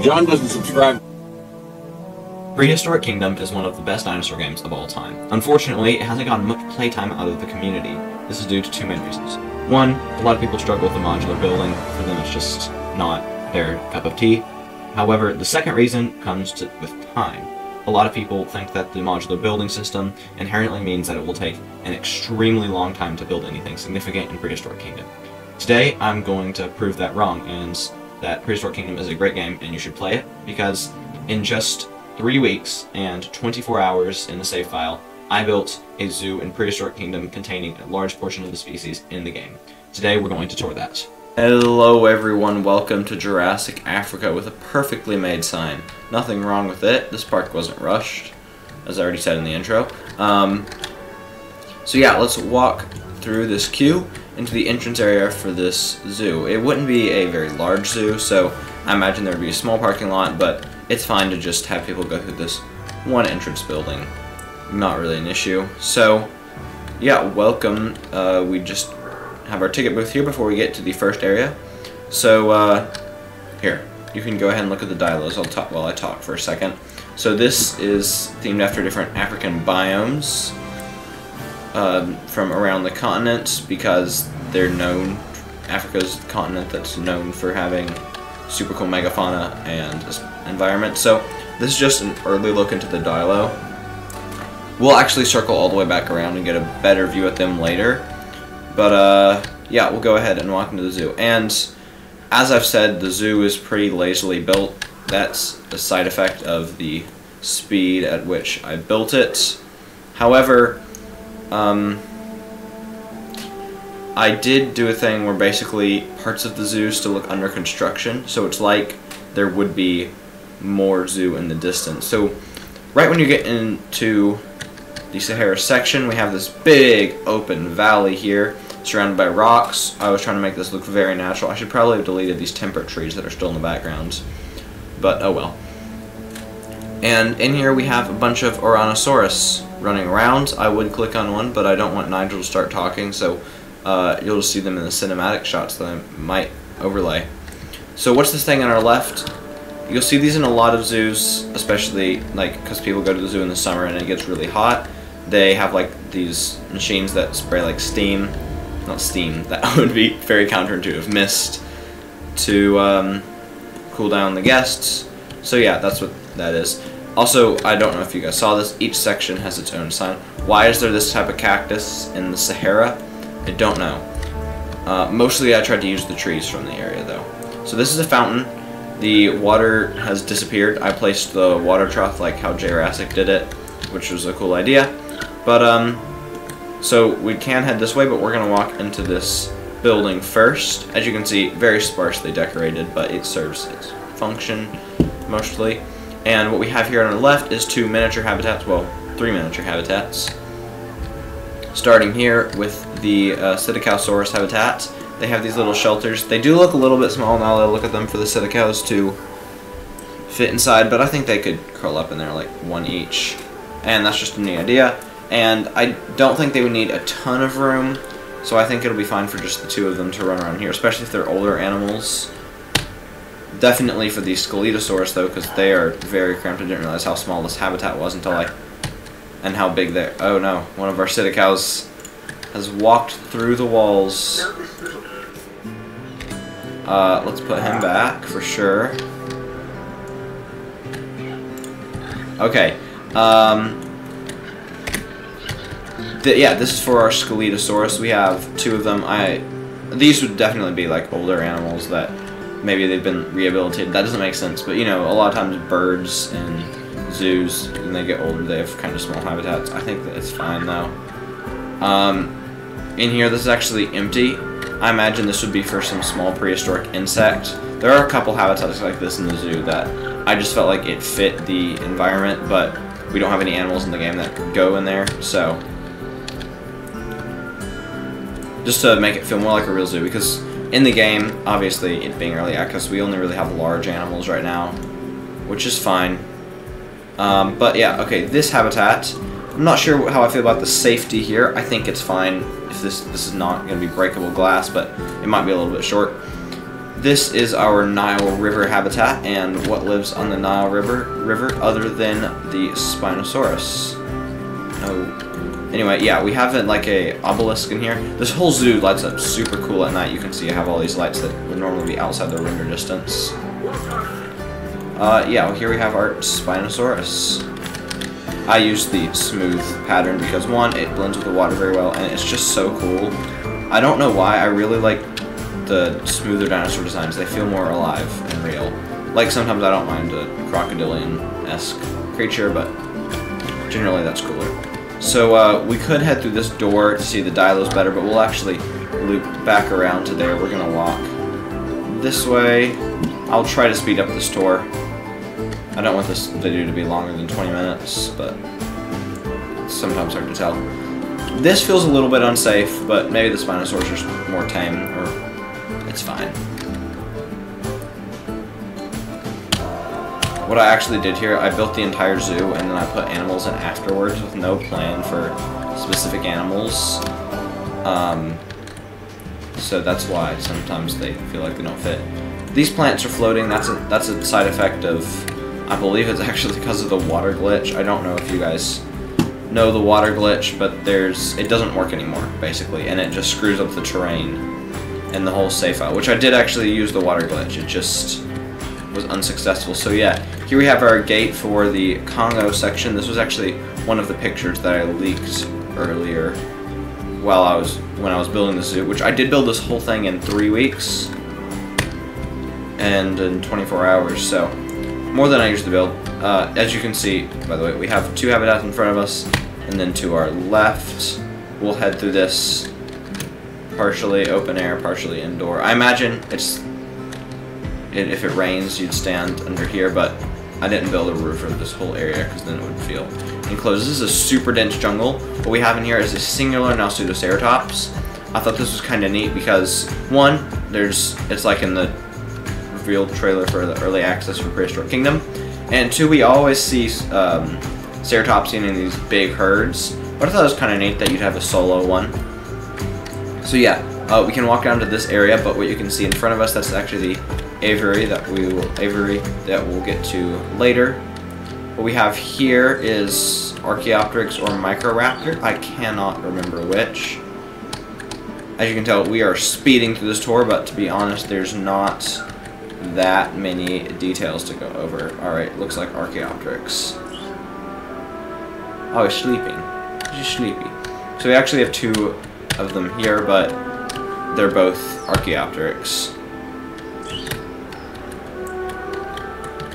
John doesn't subscribe. Prehistoric Kingdom is one of the best dinosaur games of all time. Unfortunately, it hasn't gotten much playtime out of the community. This is due to two main reasons. One, a lot of people struggle with the modular building. For them, it's just not their cup of tea. However, the second reason comes to, with time. A lot of people think that the modular building system inherently means that it will take an extremely long time to build anything significant in Prehistoric Kingdom. Today, I'm going to prove that wrong, and that Prehistoric Kingdom is a great game and you should play it, because in just three weeks and 24 hours in the save file, I built a zoo in Prehistoric Kingdom containing a large portion of the species in the game. Today we're going to tour that. Hello everyone, welcome to Jurassic Africa with a perfectly made sign. Nothing wrong with it, this park wasn't rushed, as I already said in the intro. Um, so yeah, let's walk through this queue into the entrance area for this zoo. It wouldn't be a very large zoo, so I imagine there would be a small parking lot, but it's fine to just have people go through this one entrance building. Not really an issue. So, yeah, welcome. Uh, we just have our ticket booth here before we get to the first area. So, uh, here, you can go ahead and look at the Dilos I'll talk while I talk for a second. So this is themed after different African biomes um, from around the continent because they're known, Africa's the continent that's known for having super cool megafauna and environment. So this is just an early look into the Dilo. We'll actually circle all the way back around and get a better view at them later. But uh, yeah, we'll go ahead and walk into the zoo. And as I've said, the zoo is pretty lazily built. That's a side effect of the speed at which I built it. However, um, I did do a thing where basically parts of the zoo still look under construction, so it's like there would be more zoo in the distance. So right when you get into the Sahara section, we have this big open valley here surrounded by rocks. I was trying to make this look very natural. I should probably have deleted these temperate trees that are still in the backgrounds, but oh well. And in here we have a bunch of Ouranosaurus running around. I would click on one, but I don't want Nigel to start talking, so uh, you'll see them in the cinematic shots that I might overlay. So what's this thing on our left? You'll see these in a lot of zoos, especially like because people go to the zoo in the summer and it gets really hot. They have like these machines that spray like steam, not steam, that would be very counterintuitive, mist to um, cool down the guests. So yeah, that's what that is. Also, I don't know if you guys saw this, each section has its own sign. Why is there this type of cactus in the Sahara? I don't know. Uh, mostly I tried to use the trees from the area though. So this is a fountain. The water has disappeared. I placed the water trough like how Jurassic did it, which was a cool idea. But, um, so we can head this way, but we're going to walk into this building first. As you can see, very sparsely decorated, but it serves its function mostly. And what we have here on the left is two miniature habitats, well, three miniature habitats. Starting here with the uh, Psittacosaurus habitat. They have these little shelters. They do look a little bit small now that I look at them for the Psittacos to fit inside, but I think they could curl up in there like one each. And that's just a neat idea. And I don't think they would need a ton of room, so I think it'll be fine for just the two of them to run around here, especially if they're older animals. Definitely for the Scelidosaurus, though, because they are very cramped. I didn't realize how small this habitat was until I... And how big they... Oh, no. One of our Psittacos has walked through the walls. Uh, let's put him back, for sure. Okay. Um... Th yeah, this is for our Scelidosaurus. We have two of them. I... These would definitely be, like, older animals that maybe they've been rehabilitated. That doesn't make sense, but you know, a lot of times birds and zoos, when they get older, they have kind of small habitats. I think that it's fine though. Um, in here, this is actually empty. I imagine this would be for some small prehistoric insect. There are a couple habitats like this in the zoo that I just felt like it fit the environment, but we don't have any animals in the game that go in there, so just to make it feel more like a real zoo, because in the game, obviously, it being early access, we only really have large animals right now, which is fine. Um, but yeah, okay, this habitat, I'm not sure how I feel about the safety here. I think it's fine if this this is not going to be breakable glass, but it might be a little bit short. this is our Nile River habitat and what lives on the Nile River river other than the Spinosaurus. No. Anyway, yeah, we have it like a obelisk in here. This whole zoo lights up super cool at night. You can see I have all these lights that would normally be outside the render distance. Uh, yeah, well, here we have our Spinosaurus. I use the smooth pattern because one, it blends with the water very well, and it's just so cool. I don't know why, I really like the smoother dinosaur designs. They feel more alive and real. Like sometimes I don't mind a crocodilian-esque creature, but generally that's cooler. So uh, we could head through this door to see the Dilos better, but we'll actually loop back around to there. We're gonna walk this way. I'll try to speed up this tour. I don't want this video to be longer than 20 minutes, but it's sometimes hard to tell. This feels a little bit unsafe, but maybe the Spinosaurus are more tame, or it's fine. What I actually did here, I built the entire zoo, and then I put animals in afterwards with no plan for specific animals. Um, so that's why sometimes they feel like they don't fit. These plants are floating, that's a, that's a side effect of I believe it's actually because of the water glitch. I don't know if you guys know the water glitch, but there's it doesn't work anymore, basically, and it just screws up the terrain and the whole save file, which I did actually use the water glitch. It just was unsuccessful. So yeah, here we have our gate for the Congo section. This was actually one of the pictures that I leaked earlier while I was when I was building the zoo, which I did build this whole thing in three weeks and in 24 hours, so more than I to build. Uh, as you can see, by the way, we have two habitats in front of us, and then to our left, we'll head through this partially open air, partially indoor. I imagine it's it, if it rains, you'd stand under here, but I didn't build a roof for this whole area because then it would feel enclosed. This is a super dense jungle. What we have in here is a singular Nasutoceratops. I thought this was kind of neat because one, there's it's like in the revealed trailer for the early access for Prehistoric Kingdom. And two, we always see um, in these big herds. But I thought it was kind of neat that you'd have a solo one. So yeah, uh, we can walk down to this area, but what you can see in front of us, that's actually the aviary that we will aviary that we'll get to later. What we have here is Archaeopteryx or Microraptor. I cannot remember which. As you can tell, we are speeding through this tour, but to be honest, there's not that many details to go over. Alright, looks like Archaeopteryx. Oh, he's sleeping. He's sleepy. So we actually have two of them here, but they're both Archaeopteryx.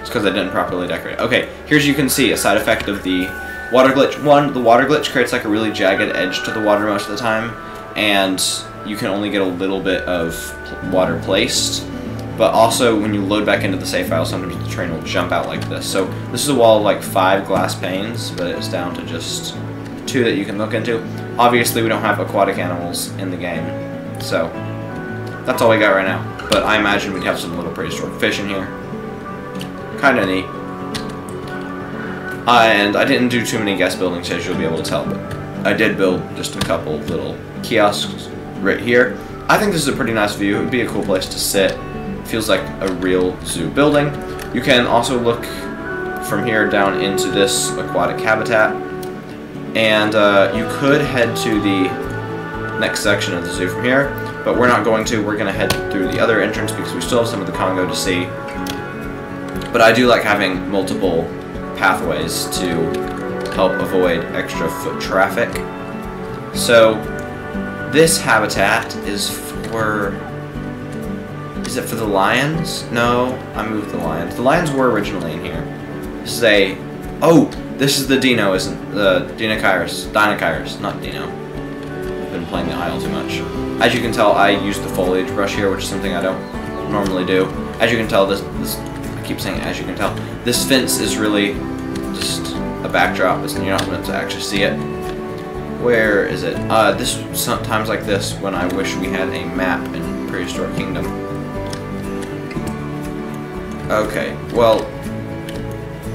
It's because I didn't properly decorate. Okay, here's you can see a side effect of the water glitch. One, the water glitch creates like a really jagged edge to the water most of the time, and you can only get a little bit of water placed. But also, when you load back into the save file, sometimes the train will jump out like this. So this is a wall of like five glass panes, but it's down to just two that you can look into. Obviously, we don't have aquatic animals in the game, so that's all we got right now. But I imagine we'd have some little prehistoric fish in here. Kind of neat. And I didn't do too many guest buildings, as you'll be able to tell, but I did build just a couple little kiosks right here. I think this is a pretty nice view. It would be a cool place to sit feels like a real zoo building. You can also look from here down into this aquatic habitat. And uh, you could head to the next section of the zoo from here, but we're not going to. We're going to head through the other entrance because we still have some of the Congo to see. But I do like having multiple pathways to help avoid extra foot traffic. So this habitat is for is it for the lions? No, I moved the lions. The lions were originally in here. This is a... Oh, this is the Dino, isn't The Deinocheirus. Deinocheirus, not Dino. I've been playing the Isle too much. As you can tell, I use the foliage brush here, which is something I don't normally do. As you can tell, this... this keep saying as you can tell. This fence is really just a backdrop. And you're not meant to actually see it. Where is it? Uh, this sometimes like this when I wish we had a map in Prehistoric Kingdom. Okay, well,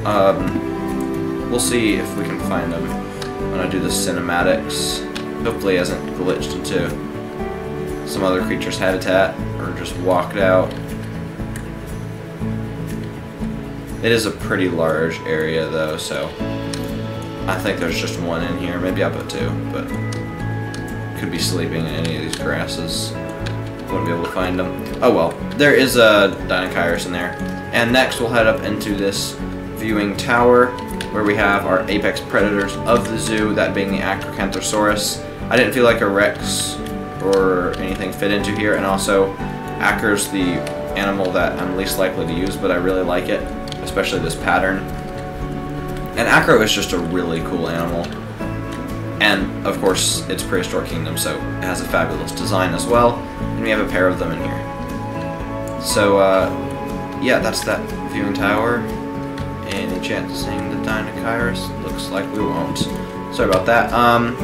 um, we'll see if we can find them when I do the cinematics. Hopefully hasn't glitched into some other creature's habitat or just walked out. It is a pretty large area though, so I think there's just one in here. Maybe I'll put two, but could be sleeping in any of these grasses. Wouldn't be able to find them. Oh well, there is a Deinocheirus in there. And next we'll head up into this viewing tower where we have our apex predators of the zoo, that being the Acrocanthosaurus. I didn't feel like a Rex or anything fit into here, and also Acro's the animal that I'm least likely to use, but I really like it, especially this pattern. And Acro is just a really cool animal. And, of course, it's Prehistoric Kingdom, so it has a fabulous design as well, and we have a pair of them in here. So, uh, yeah, that's that viewing tower. Any chance of seeing the Deinocheirus? Looks like we won't. Sorry about that. Um,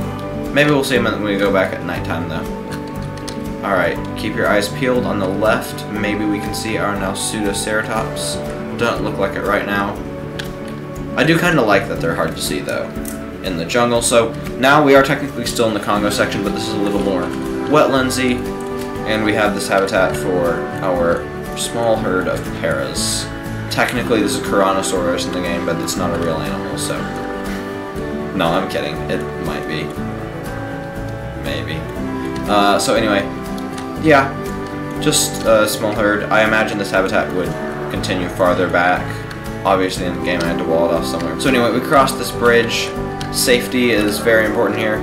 maybe we'll see him when we go back at nighttime, though. Alright, keep your eyes peeled on the left. Maybe we can see our Nasutoceratops. Don't look like it right now. I do kind of like that they're hard to see, though, in the jungle. So now we are technically still in the Congo section, but this is a little more wetlandsy. And we have this habitat for our small herd of paras. Technically, this is Tyrannosaurus in the game, but it's not a real animal, so... No, I'm kidding. It might be. Maybe. Uh, so anyway, yeah, just a small herd. I imagine this habitat would continue farther back. Obviously, in the game, I had to wall it off somewhere. So anyway, we crossed this bridge. Safety is very important here.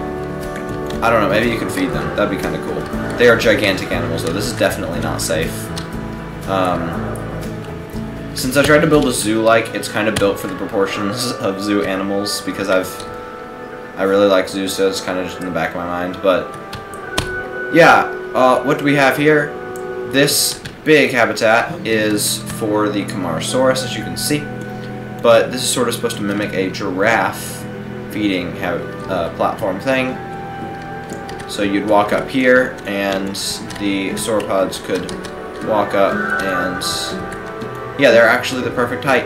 I don't know, maybe you can feed them. That'd be kind of cool. They are gigantic animals, though. This is definitely not safe. Um, since I tried to build a zoo-like, it's kind of built for the proportions of zoo animals, because I've... I really like zoos, so it's kind of just in the back of my mind, but... Yeah, uh, what do we have here? This big habitat is for the Camarasaurus, as you can see. But this is sort of supposed to mimic a giraffe feeding uh, platform thing. So you'd walk up here, and the sauropods could walk up, and yeah, they're actually the perfect height.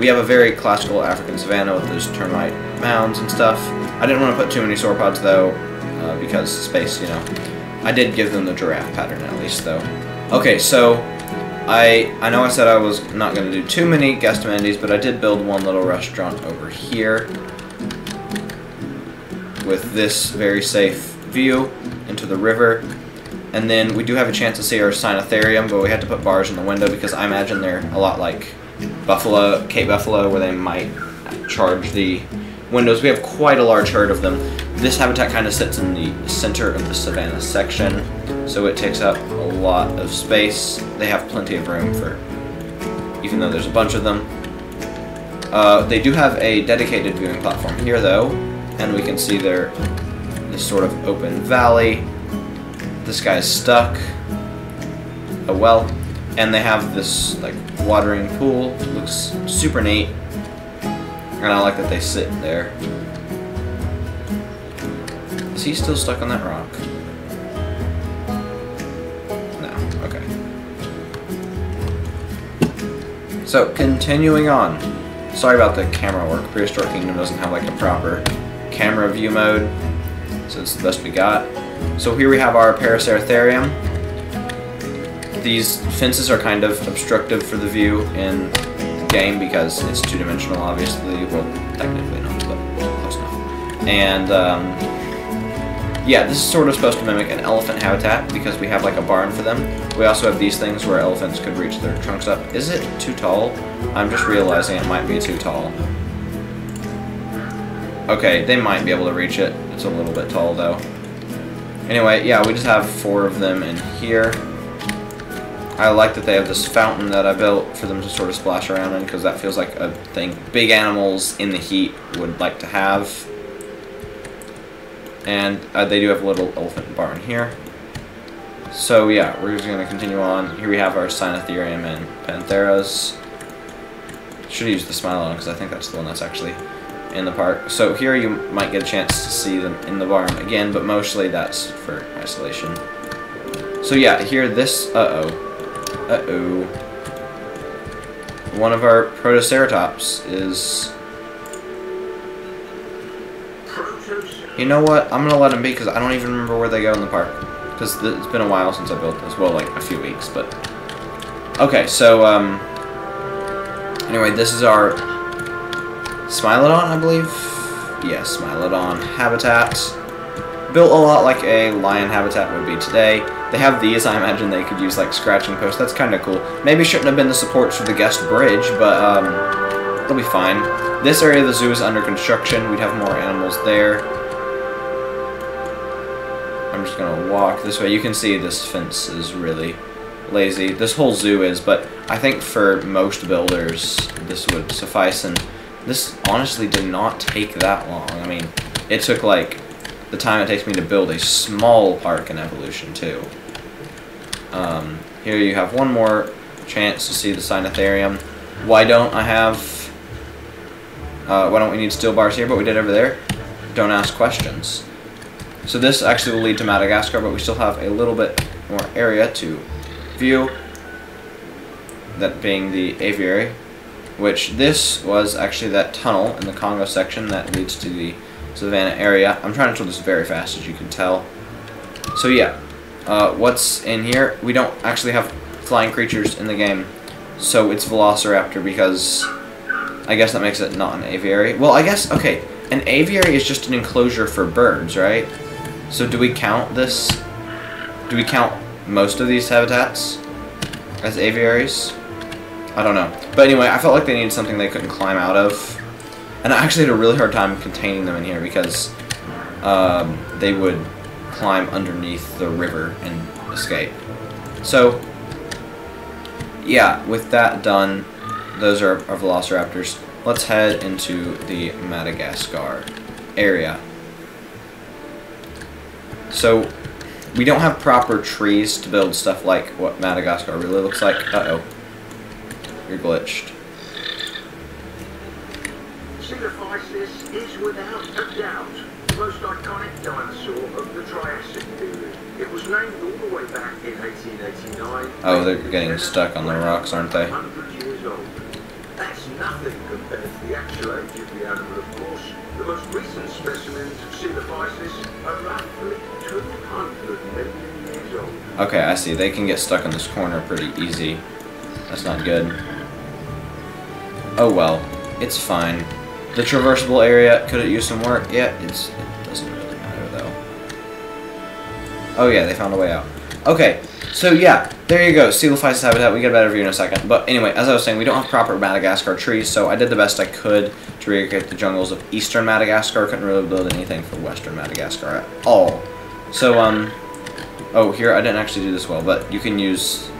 We have a very classical African savanna with those termite mounds and stuff. I didn't want to put too many sauropods, though, uh, because space, you know. I did give them the giraffe pattern at least, though. Okay, so I I know I said I was not going to do too many guest amenities, but I did build one little restaurant over here with this very safe view into the river. And then we do have a chance to see our Cynotherium, but we had to put bars in the window because I imagine they're a lot like Buffalo, Cape Buffalo, where they might charge the windows. We have quite a large herd of them. This habitat kind of sits in the center of the savanna section, so it takes up lot of space. They have plenty of room for, even though there's a bunch of them. Uh, they do have a dedicated viewing platform here, though, and we can see their this sort of open valley. This guy's stuck. A well, and they have this like watering pool. It looks super neat. And I like that they sit there. Is he still stuck on that rock? So, continuing on. Sorry about the camera work. Prehistoric Kingdom doesn't have like a proper camera view mode, so it's the best we got. So here we have our Paraceratherium. These fences are kind of obstructive for the view in the game because it's two-dimensional, obviously. Well, technically not, but close enough. And, um, yeah, this is sort of supposed to mimic an elephant habitat because we have, like, a barn for them. We also have these things where elephants could reach their trunks up. Is it too tall? I'm just realizing it might be too tall. Okay, they might be able to reach it. It's a little bit tall, though. Anyway, yeah, we just have four of them in here. I like that they have this fountain that I built for them to sort of splash around in because that feels like a thing big animals in the heat would like to have. And uh, they do have a little elephant barn here. So yeah, we're just going to continue on. Here we have our Cynotherium and Pantheras. Should use the Smilodon because I think that's the one that's actually in the park. So here you might get a chance to see them in the barn again, but mostly that's for isolation. So yeah, here this, uh-oh. Uh-oh. One of our Protoceratops is... You know what? I'm gonna let them be because I don't even remember where they go in the park. Because it's been a while since I built this. Well, like a few weeks, but... Okay, so, um... Anyway, this is our Smilodon, I believe. Yes, Smilodon habitat. Built a lot like a lion habitat would be today. They have these, I imagine they could use like scratching posts. That's kind of cool. Maybe shouldn't have been the supports for the guest bridge, but um, it'll be fine. This area of the zoo is under construction. We'd have more animals there. I'm just gonna walk this way. You can see this fence is really lazy. This whole zoo is, but I think for most builders this would suffice. And this honestly did not take that long. I mean, it took like the time it takes me to build a small park in Evolution 2. Um, here you have one more chance to see the Cynotherium. Why don't I have... Uh, why don't we need steel bars here, but we did over there? Don't ask questions. So this actually will lead to Madagascar, but we still have a little bit more area to view. That being the aviary, which this was actually that tunnel in the Congo section that leads to the Savannah area. I'm trying to do this very fast, as you can tell. So yeah, uh, what's in here? We don't actually have flying creatures in the game, so it's Velociraptor because I guess that makes it not an aviary. Well, I guess, okay, an aviary is just an enclosure for birds, right? So do we count this? Do we count most of these habitats as aviaries? I don't know. But anyway, I felt like they needed something they couldn't climb out of. And I actually had a really hard time containing them in here because um, they would climb underneath the river and escape. So, yeah, with that done, those are our velociraptors. Let's head into the Madagascar area. So, we don't have proper trees to build stuff like what Madagascar really looks like. Uh-oh. You're glitched. Coelophysis is without a doubt the most iconic dinosaur of the Triassic period. It was named all the way back in 1889. Oh, they're getting stuck on the rocks, aren't they? 100 years old. That's nothing compared to the actual age of the animal, of course. The most recent specimens of Coelophysis are roughly Okay, I see. They can get stuck in this corner pretty easy. That's not good. Oh well. It's fine. The traversable area, could it use some work? Yeah, it's, it doesn't really matter though. Oh yeah, they found a way out. Okay, so yeah, there you go. Coelophysis habitat, we get a better view in a second. But anyway, as I was saying, we don't have proper Madagascar trees, so I did the best I could to recreate the jungles of eastern Madagascar. Couldn't really build anything for western Madagascar at all. So, um, oh, here, I didn't actually do this well, but you can use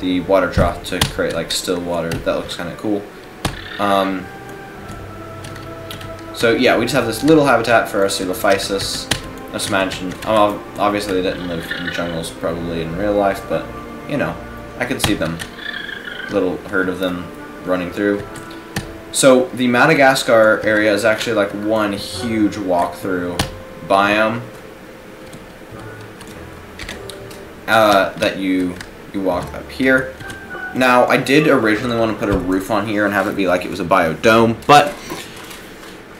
the water trough to create, like, still water. That looks kind of cool. Um, so yeah, we just have this little habitat for our Coelophysis. Just imagine, um, obviously they didn't live in jungles probably in real life, but you know, I could see them, little herd of them running through. So the Madagascar area is actually like one huge walkthrough biome uh, that you you walk up here. Now I did originally want to put a roof on here and have it be like it was a biodome, but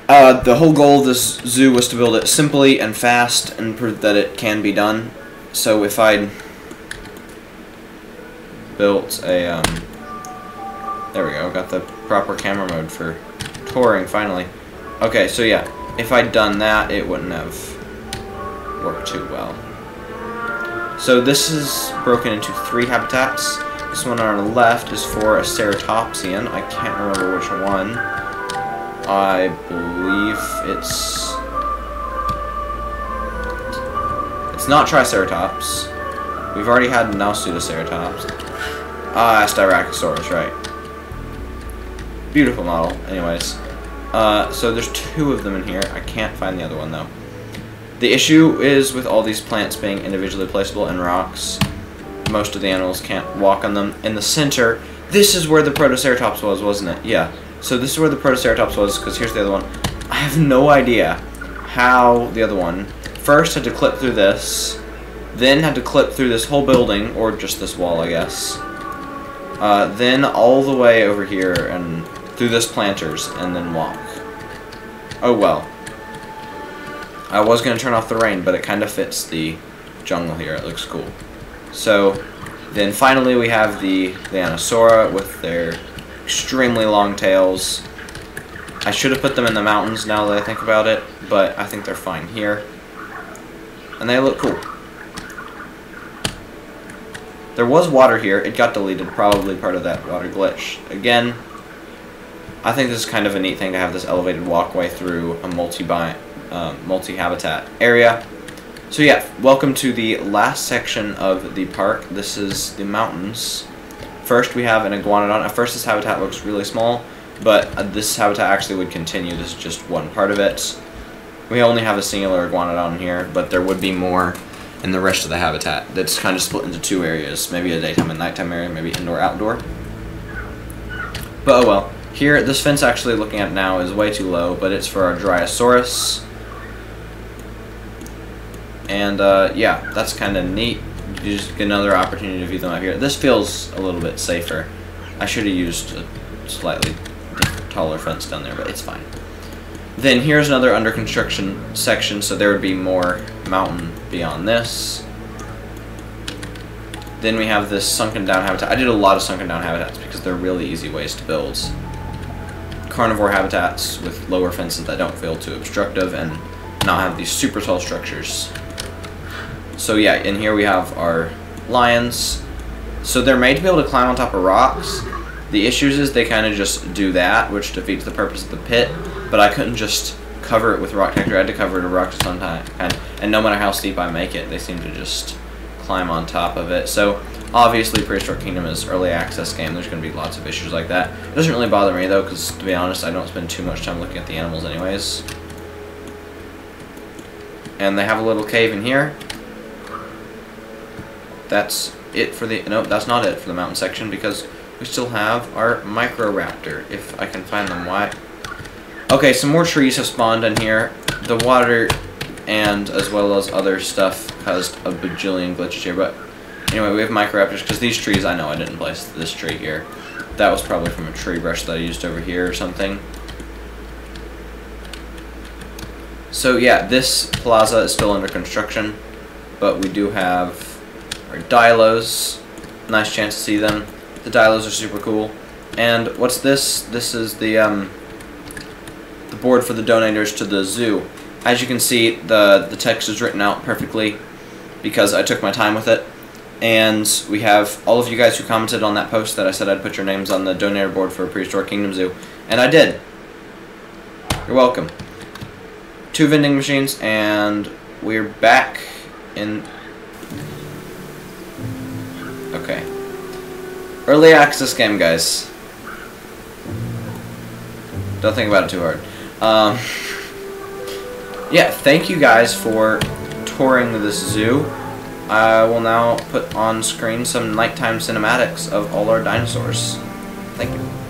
uh, the whole goal of this zoo was to build it simply and fast and prove that it can be done. So if I built a, um, there we go, got the proper camera mode for touring finally. Okay, so yeah, if I'd done that, it wouldn't have worked too well. So this is broken into three habitats. This one on the left is for a ceratopsian. I can't remember which one. I believe it's... It's not Triceratops. We've already had Nasutoceratops. Ah, Styracosaurus, right. Beautiful model, anyways. Uh, so there's two of them in here. I can't find the other one, though. The issue is with all these plants being individually placeable in rocks, most of the animals can't walk on them. In the center, this is where the Protoceratops was, wasn't it? Yeah. So this is where the Protoceratops was, because here's the other one. I have no idea how the other one first had to clip through this, then had to clip through this whole building, or just this wall, I guess. Uh, then all the way over here and through this planters, and then walk. Oh well. I was going to turn off the rain, but it kind of fits the jungle here. It looks cool. So, then finally we have the, the Anosora with their extremely long tails. I should have put them in the mountains now that I think about it, but I think they're fine here. And they look cool. There was water here. It got deleted, probably part of that water glitch. Again, I think this is kind of a neat thing to have this elevated walkway through a multi uh, multi-habitat area. So yeah, welcome to the last section of the park. This is the mountains. First we have an iguanodon. At first this habitat looks really small, but uh, this habitat actually would continue. This is just one part of it. We only have a singular iguanodon here, but there would be more in the rest of the habitat that's kind of split into two areas. Maybe a daytime and nighttime area, maybe indoor-outdoor. But oh well. Here, this fence actually looking at now is way too low, but it's for our Dryosaurus. And uh, yeah, that's kind of neat. You just get another opportunity to view them up here. This feels a little bit safer. I should have used a slightly taller fence down there, but it's fine. Then here's another under construction section, so there would be more mountain beyond this. Then we have this sunken down habitat. I did a lot of sunken down habitats because they're really easy ways to build carnivore habitats with lower fences that don't feel too obstructive and not have these super tall structures. So yeah, in here we have our lions. So they're made to be able to climb on top of rocks. The issues is they kind of just do that, which defeats the purpose of the pit. But I couldn't just cover it with rock texture. I had to cover it with rocks sometimes. And, and no matter how steep I make it, they seem to just climb on top of it. So obviously Prehistoric Kingdom is early access game. There's going to be lots of issues like that. It doesn't really bother me though, because to be honest, I don't spend too much time looking at the animals anyways. And they have a little cave in here that's it for the, no, that's not it for the mountain section because we still have our Microraptor, if I can find them. Why? Okay, some more trees have spawned in here. The water and as well as other stuff caused a bajillion glitches here, but anyway, we have Microraptors because these trees, I know I didn't place this tree here. That was probably from a tree brush that I used over here or something. So yeah, this plaza is still under construction, but we do have are Dilos. Nice chance to see them. The Dilos are super cool. And what's this? This is the um, the board for the donators to the zoo. As you can see, the the text is written out perfectly because I took my time with it. And we have all of you guys who commented on that post that I said I'd put your names on the donator board for Prehistoric Kingdom Zoo. And I did. You're welcome. Two vending machines, and we're back in Okay. Early access game, guys. Don't think about it too hard. Um, yeah, thank you guys for touring this zoo. I will now put on screen some nighttime cinematics of all our dinosaurs. Thank you.